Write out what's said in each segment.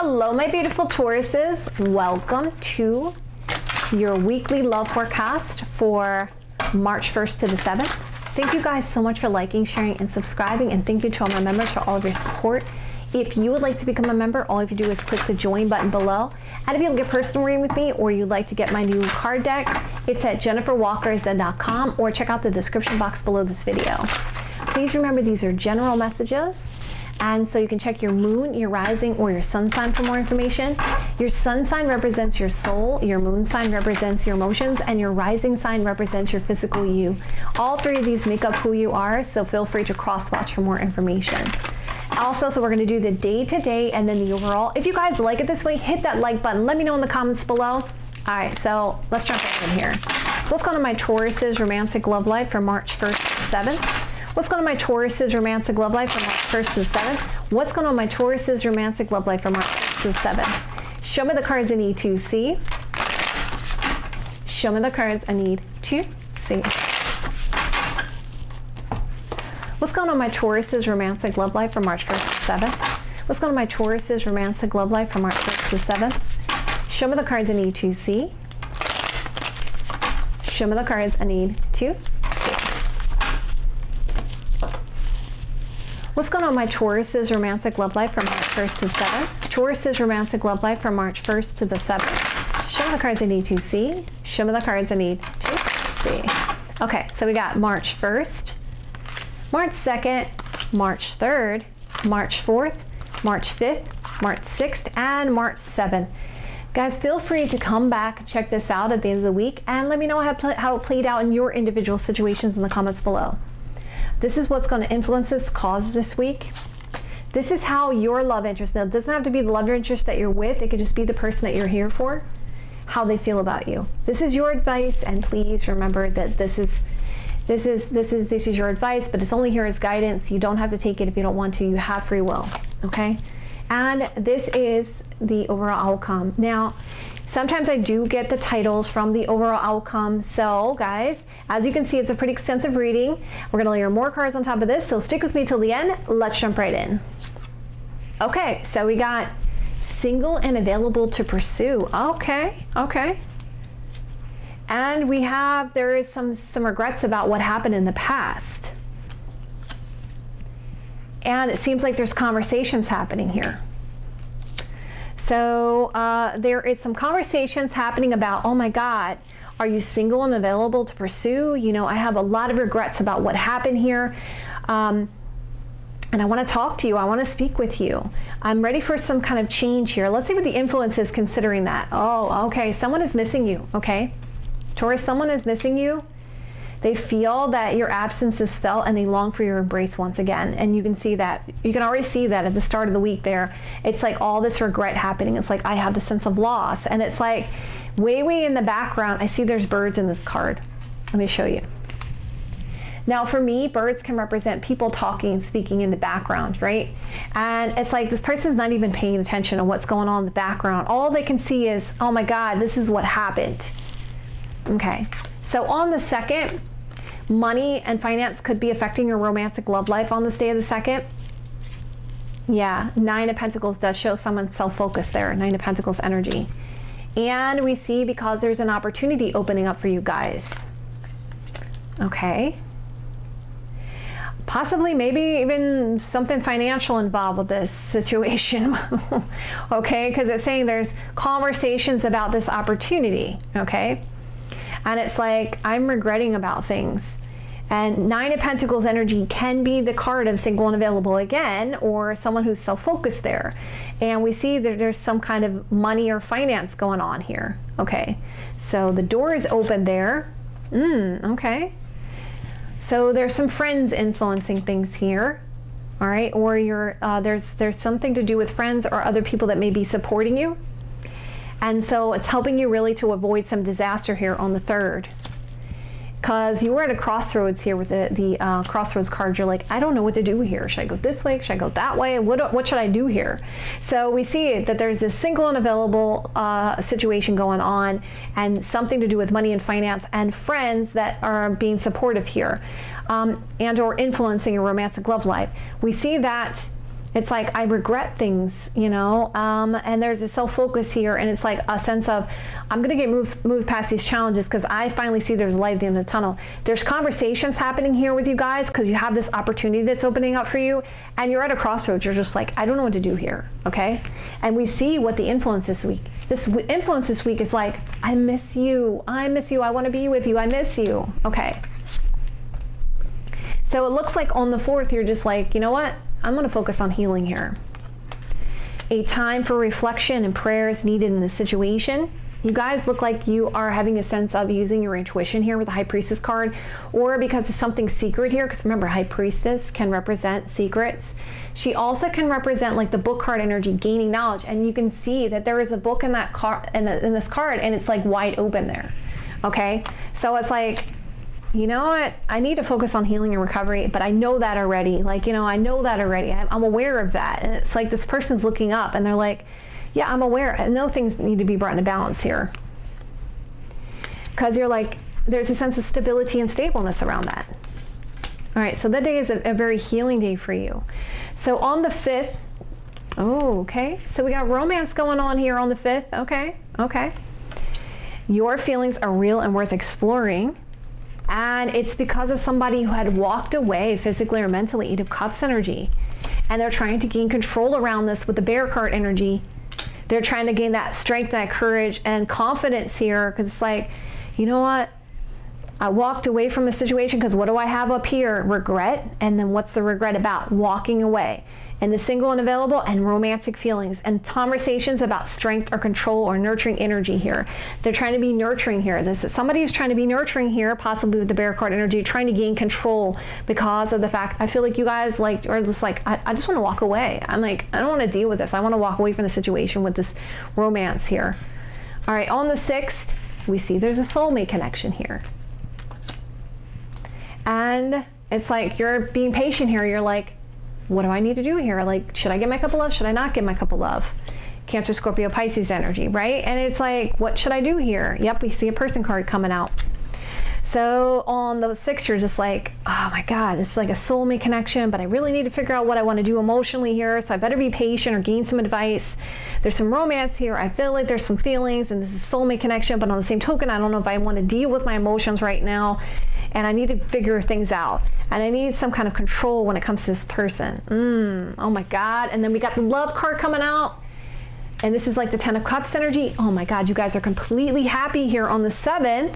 Hello, my beautiful Tauruses. Welcome to your weekly love forecast for March 1st to the 7th. Thank you guys so much for liking, sharing, and subscribing, and thank you to all my members for all of your support. If you would like to become a member, all you have to do is click the join button below. And if you'd like a personal reading with me or you'd like to get my new card deck, it's at jenniferwalkerzen.com or check out the description box below this video. Please remember these are general messages. And so you can check your moon, your rising, or your sun sign for more information. Your sun sign represents your soul, your moon sign represents your emotions, and your rising sign represents your physical you. All three of these make up who you are, so feel free to cross watch for more information. Also, so we're going to do the day to day and then the overall. If you guys like it this way, hit that like button. Let me know in the comments below. All right, so let's jump right in here. So let's go to my Taurus's romantic love life for March 1st 7th. What's going on my Taurus's romantic love life from March 1st to 7th? What's going on my Taurus's romantic love life from March 1st to 7th? Show me the cards I need to see. Show me the cards I need to see. What's going on my Taurus's romantic love life from March 1st to 7th? What's going on my Taurus's romantic love life from March 1st to 7th? Show me the cards I need to see. Show me the cards I need to see. What's going on my Taurus's romantic love life from March 1st to 7th? Taurus's romantic love life from March 1st to the 7th. Show me the cards I need to see. Show me the cards I need to see. Okay, so we got March 1st, March 2nd, March 3rd, March 4th, March 5th, March 6th, and March 7th. Guys, feel free to come back, check this out at the end of the week, and let me know how, how it played out in your individual situations in the comments below. This is what's going to influence this cause this week. This is how your love interest, now it doesn't have to be the love interest that you're with, it could just be the person that you're here for, how they feel about you. This is your advice, and please remember that this is this is this is this is your advice but it's only here as guidance you don't have to take it if you don't want to you have free will okay and this is the overall outcome now sometimes i do get the titles from the overall outcome. So guys as you can see it's a pretty extensive reading. We're going to layer more cards on top of this so stick with me till the end. Let's jump right in. Okay so we got single and available to pursue. Okay okay. And we have, there is some, some regrets about what happened in the past. And it seems like there's conversations happening here. So uh, there is some conversations happening about, oh my God, are you single and available to pursue? You know, I have a lot of regrets about what happened here. Um, and I want to talk to you. I want to speak with you. I'm ready for some kind of change here. Let's see what the influence is considering that. Oh, okay. Someone is missing you. Okay. Taurus, someone is missing you. They feel that your absence is felt and they long for your embrace once again. And you can see that. You can already see that at the start of the week there. It's like all this regret happening. It's like I have the sense of loss. And it's like way, way in the background, I see there's birds in this card. Let me show you. Now, for me, birds can represent people talking, speaking in the background, right? And it's like this person's not even paying attention to what's going on in the background. All they can see is, oh my God, this is what happened. Okay, so on the second, money and finance could be affecting your romantic love life on this day of the second. Yeah, Nine of Pentacles does show someone self-focused there, Nine of Pentacles energy. And we see because there's an opportunity opening up for you guys. Okay. Possibly, maybe even something financial involved with this situation. okay, because it's saying there's conversations about this opportunity. Okay. And it's like, I'm regretting about things. And Nine of Pentacles energy can be the card of single and available again, or someone who's self focused there. And we see that there's some kind of money or finance going on here. Okay, so the door is open there. Mm, okay. So there's some friends influencing things here. All right, or you're, uh, there's, there's something to do with friends or other people that may be supporting you. And so it's helping you really to avoid some disaster here on the third. Because you were at a crossroads here with the, the uh, crossroads card. You're like, I don't know what to do here. Should I go this way? Should I go that way? What, what should I do here? So we see that there's this single and available uh, situation going on and something to do with money and finance and friends that are being supportive here um, and or influencing your romantic love life. We see that It's like I regret things, you know, um, and there's a self focus here, and it's like a sense of I'm gonna get moved moved past these challenges because I finally see there's light at the end of the tunnel. There's conversations happening here with you guys because you have this opportunity that's opening up for you, and you're at a crossroads. You're just like I don't know what to do here, okay? And we see what the influence this week. This influence this week is like I miss you, I miss you, I want to be with you, I miss you, okay? So it looks like on the fourth, you're just like, you know what? I'm going to focus on healing here. A time for reflection and prayer is needed in this situation. You guys look like you are having a sense of using your intuition here with the High Priestess card, or because of something secret here, because remember, High Priestess can represent secrets. She also can represent like the book card energy, gaining knowledge, and you can see that there is a book in that card, in, in this card, and it's like wide open there. Okay, so it's like you know what? I need to focus on healing and recovery, but I know that already. Like, you know, I know that already. I'm, aware of that. And it's like this person's looking up and they're like, yeah, I'm aware. I know things need to be brought into balance here. Because you're like, there's a sense of stability and stableness around that. All right, so that day is a, a very healing day for you. So on the 5th, oh, okay. So we got romance going on here on the 5th. Okay, okay. Your feelings are real and worth exploring. And it's because of somebody who had walked away physically or mentally, of Cups energy. And they're trying to gain control around this with the Bear card energy. They're trying to gain that strength, that courage, and confidence here because it's like, you know what? I walked away from a situation because what do I have up here? Regret. And then what's the regret about? Walking away and the single and available and romantic feelings and conversations about strength or control or nurturing energy here. They're trying to be nurturing here. This is somebody who's trying to be nurturing here, possibly with the bear card energy, trying to gain control because of the fact I feel like you guys like are just like I, I just want to walk away. I'm like I don't want to deal with this. I want to walk away from the situation with this romance here. All right, on the sixth, we see there's a soulmate connection here. And it's like you're being patient here. You're like, what do I need to do here? Like, should I get my cup of love? Should I not get my cup of love? Cancer, Scorpio, Pisces energy, right? And it's like, what should I do here? Yep, we see a person card coming out. So on the six, you're just like, oh my God, this is like a soulmate connection, but I really need to figure out what I want to do emotionally here. So I better be patient or gain some advice. There's some romance here. I feel like there's some feelings and this is soulmate connection, but on the same token, I don't know if I want to deal with my emotions right now and I need to figure things out. And I need some kind of control when it comes to this person. Mm, oh my God. And then we got the love card coming out. And this is like the Ten of Cups energy. Oh my God, you guys are completely happy here on the 7th.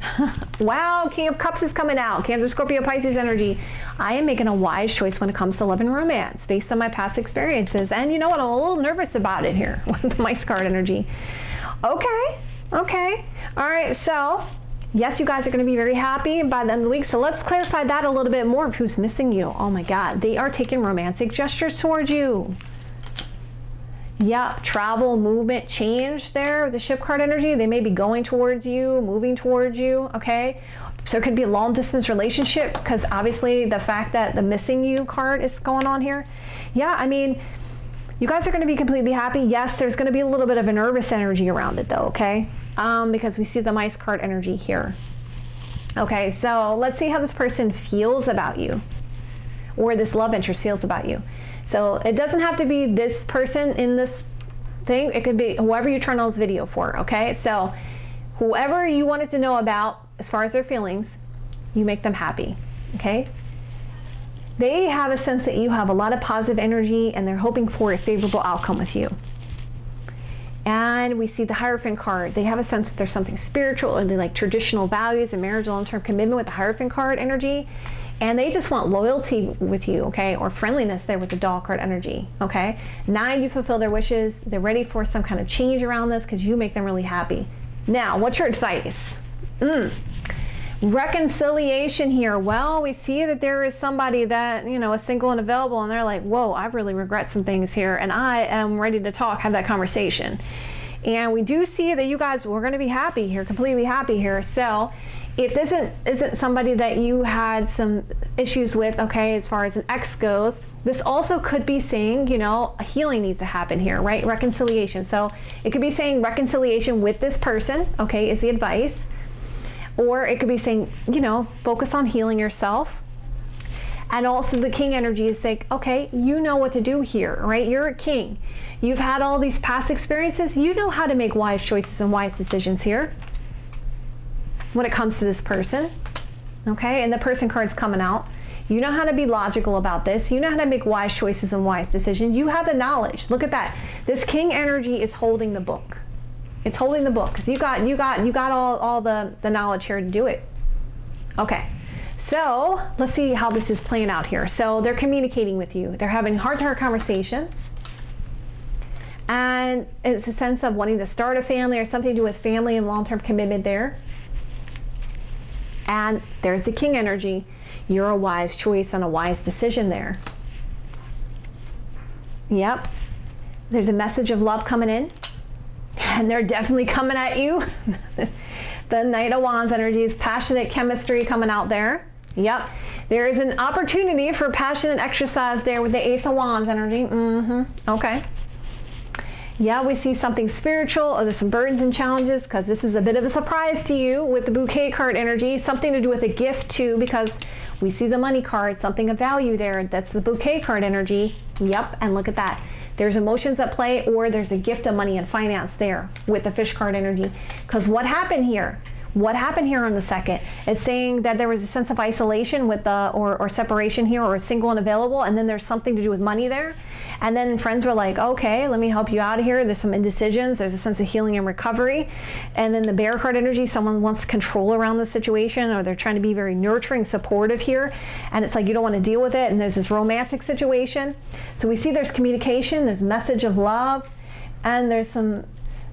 wow, King of Cups is coming out. Cancer, Scorpio, Pisces energy. I am making a wise choice when it comes to love and romance based on my past experiences. And you know what? I'm a little nervous about it here with the Mice card energy. Okay, okay. All right, so yes, you guys are going to be very happy by the end of the week. So let's clarify that a little bit more of who's missing you. Oh my God, they are taking romantic gestures towards you. Yeah, travel, movement, change there with the ship card energy. They may be going towards you, moving towards you, okay? So it could be a long distance relationship because obviously the fact that the missing you card is going on here. Yeah, I mean, you guys are going to be completely happy. Yes, there's going to be a little bit of a nervous energy around it though, okay? Um, because we see the mice card energy here. Okay, so let's see how this person feels about you or this love interest feels about you. So it doesn't have to be this person in this thing. It could be whoever you turn on this video for, okay? So whoever you wanted to know about as far as their feelings, you make them happy, okay? They have a sense that you have a lot of positive energy and they're hoping for a favorable outcome with you. And we see the Hierophant card. They have a sense that there's something spiritual or they like traditional values and marriage long-term commitment with the Hierophant card energy and they just want loyalty with you, okay, or friendliness there with the doll card energy, okay? Now you fulfill their wishes. They're ready for some kind of change around this because you make them really happy. Now, what's your advice? Mm. Reconciliation here. Well, we see that there is somebody that, you know, is single and available, and they're like, whoa, I really regret some things here, and I am ready to talk, have that conversation. And we do see that you guys, we're going to be happy here, completely happy here. So if this isn't, isn't somebody that you had some issues with, okay, as far as an ex goes, this also could be saying, you know, a healing needs to happen here, right? Reconciliation. So it could be saying reconciliation with this person, okay, is the advice. Or it could be saying, you know, focus on healing yourself. And also the king energy is like, okay, you know what to do here, right? You're a king. You've had all these past experiences. You know how to make wise choices and wise decisions here when it comes to this person. Okay, and the person card's coming out. You know how to be logical about this. You know how to make wise choices and wise decisions. You have the knowledge. Look at that. This king energy is holding the book. It's holding the book because you got you got you got all, all the, the knowledge here to do it. Okay. So let's see how this is playing out here. So they're communicating with you. They're having heart-to-heart conversations. And it's a sense of wanting to start a family or something to do with family and long-term commitment there. And there's the king energy. You're a wise choice and a wise decision there. Yep. There's a message of love coming in. And they're definitely coming at you. the Knight of Wands energy is passionate chemistry coming out there. Yep. There is an opportunity for passionate exercise there with the Ace of Wands energy. Mm-hmm. Okay. Yeah, we see something spiritual, or there's some burdens and challenges because this is a bit of a surprise to you with the bouquet card energy, something to do with a gift too, because we see the money card, something of value there. That's the bouquet card energy. Yep, and look at that. There's emotions at play, or there's a gift of money and finance there with the fish card energy. Because what happened here? What happened here on the second is saying that there was a sense of isolation with the or, or separation here or a single and available and then there's something to do with money there. And then friends were like okay let me help you out of here. There's some indecisions. There's a sense of healing and recovery. And then the bear card energy someone wants control around the situation or they're trying to be very nurturing supportive here. And it's like you don't want to deal with it and there's this romantic situation. So we see there's communication there's message of love and there's some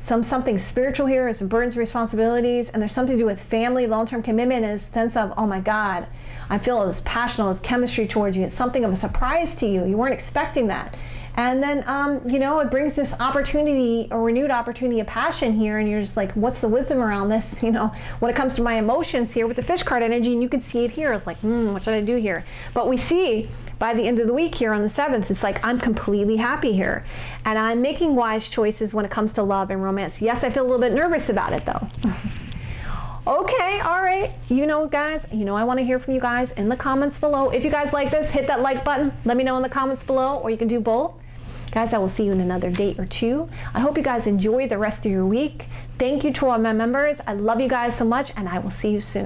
some something spiritual here, some burdens, responsibilities, and there's something to do with family, long-term commitment, and a sense of, oh my God, I feel this passion, this chemistry towards you. It's something of a surprise to you. You weren't expecting that. And then, um, you know, it brings this opportunity, a renewed opportunity of passion here, and you're just like, what's the wisdom around this? You know, when it comes to my emotions here with the fish card energy, and you can see it here. It's like, hmm, what should I do here? But we see by the end of the week here on the 7th, it's like I'm completely happy here. And I'm making wise choices when it comes to love and romance. Yes, I feel a little bit nervous about it though. okay, all right. You know, guys, you know, I want to hear from you guys in the comments below. If you guys like this, hit that like button. Let me know in the comments below, or you can do both. Guys, I will see you in another date or two. I hope you guys enjoy the rest of your week. Thank you to all my members. I love you guys so much, and I will see you soon.